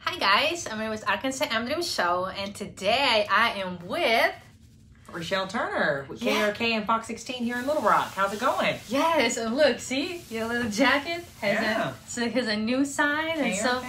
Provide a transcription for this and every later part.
Hi guys, I'm here with Arkansas Emblem Show, and today I am with Re'Chelle Turner with Yeah. KARK and Fox 16 here in Little Rock. How's it going? yes. And look, see your little jacket has Yeah. a so has a new sign, and so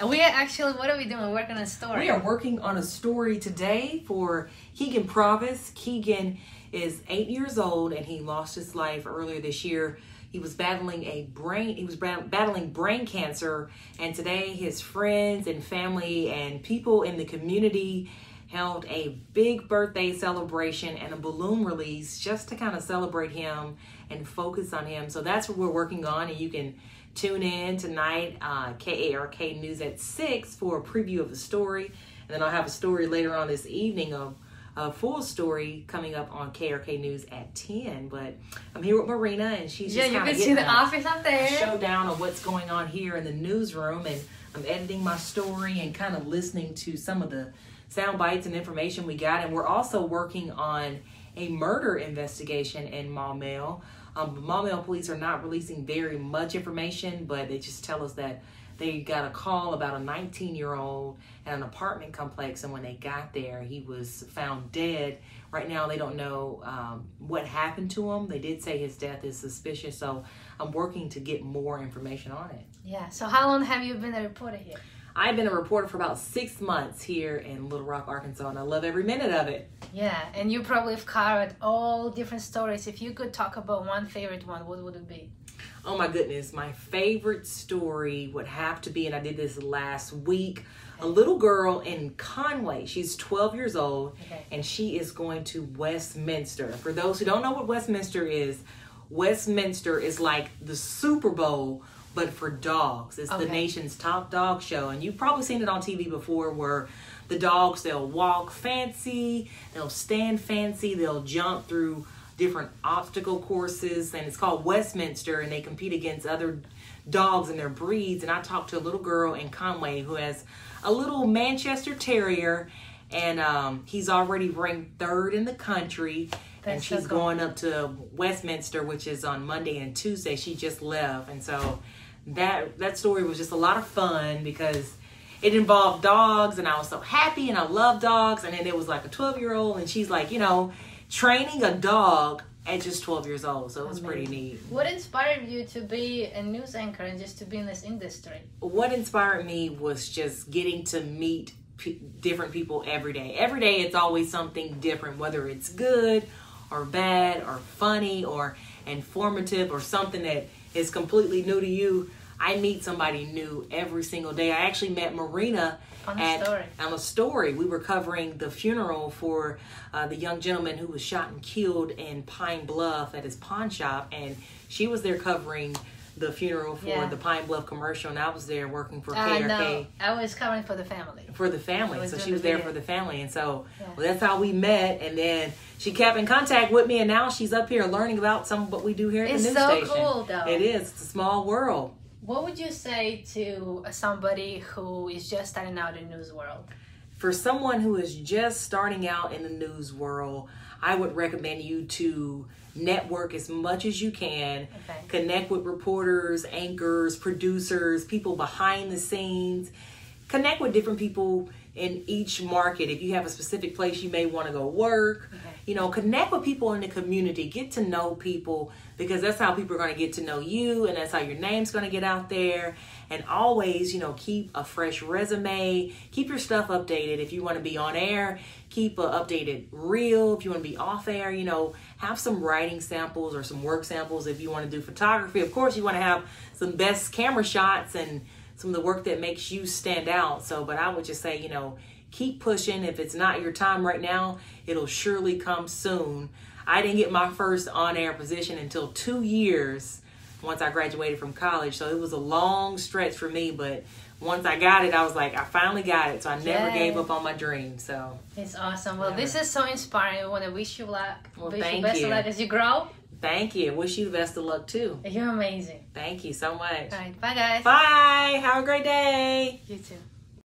and we are actually what are we doing? We're working on a story. We are working on a story today for Keegan Provis. Keegan is eight years old and he lost his life earlier this year. He was battling a brain. He was battling brain cancer, and today his friends and family and people in the community held a big birthday celebration and a balloon release just to kind of celebrate him and focus on him. So that's what we're working on, and you can tune in tonight, uh, KARK News at 6 for a preview of the story. And then I'll have a story later on this evening of a full story coming up on KARK News at 10. But I'm here with Marina, and she's yeah, just you kinda can see the a office up there. showdown of what's going on here in the newsroom. And I'm editing my story and kind of listening to some of the sound bites and information we got. And we're also working on a murder investigation in Maumelle. Um, Maumelle police are not releasing very much information, but they just tell us that they got a call about a 19 year old at an apartment complex, and when they got there, he was found dead. Right now, they don't know um, what happened to him. They did say his death is suspicious, so I'm working to get more information on it. Yeah. So how long have you been a reporter here? I've been a reporter for about six months here in Little Rock, Arkansas, and I love every minute of it. Yeah, and you probably have covered all different stories. If you could talk about one favorite one, what would it be? Oh my goodness, my favorite story would have to be, and I did this last week. A little girl in Conway, she's 12 years old, Okay. and she is going to Westminster. For those who don't know what Westminster is, Westminster is like the Super Bowl, but for dogs. It's Okay. the nation's top dog show, and you've probably seen it on TV before where the dogs they'll walk fancy, they'll stand fancy, they'll jump through different obstacle courses, and it's called Westminster, and they compete against other dogs and their breeds. And I talked to a little girl in Conway who has a little Manchester Terrier, and um, he's already ranked third in the country. and That's so she's cool. going up to Westminster, which is on Monday and Tuesday. She just left, and so that that story was just a lot of fun because it involved dogs, and I was so happy, and I love dogs. And then there was like a twelve year old, and she's like, you know, training a dog at just twelve years old. So it was pretty neat. What inspired you to be a news anchor and just to be in this industry? what inspired me was just getting to meet p- different people every day. Every day, it's always something different, whether it's good or bad or funny or informative or something that is completely new to you. I meet somebody new every single day. I actually met Marina On a at story. on a story. We were covering the funeral for uh, the young gentleman who was shot and killed in Pine Bluff at his pawn shop, and she was there covering the funeral for Yeah. the Pine Bluff commercial, and I was there working for Uh, KARK no, I was covering for the family. for the family. was So she was the there video. for the family, and so Yeah. well, that's how we met. And then she kept in contact with me, and now she's up here learning about some of what we do here at It's the news so station. cool, though. It is. It's a small world. What would you say to somebody who is just starting out in news world? For someone who is just starting out in the news world, I would recommend you to network as much as you can. Okay. Connect with reporters, anchors, producers, people behind the scenes. Connect with different people in each market. If you have a specific place you may want to go work, Okay. you know, connect with people in the community. Get to know people because that's how people are going to get to know you and that's how your name's going to get out there. And always, you know, keep a fresh resume. Keep your stuff updated. If you want to be on air, keep a updated reel. If you want to be off air, you know, have some writing samples or some work samples. If you want to do photography, of course, you want to have some best camera shots and some of the work that makes you stand out. So, but I would just say, you know, keep pushing. If it's not your time right now, it'll surely come soon. I didn't get my first on air position until two years once I graduated from college. So it was a long stretch for me, but once I got it, I was like, I finally got it. So I never Yay. gave up on my dream. So It's awesome. Well, Yeah. this is so inspiring. I want to wish you luck. Well, wish thank you best you. of luck as you grow. Thank you. Wish you the best of luck too. You're amazing. Thank you so much. All right. Bye, guys. Bye. Have a great day. You too.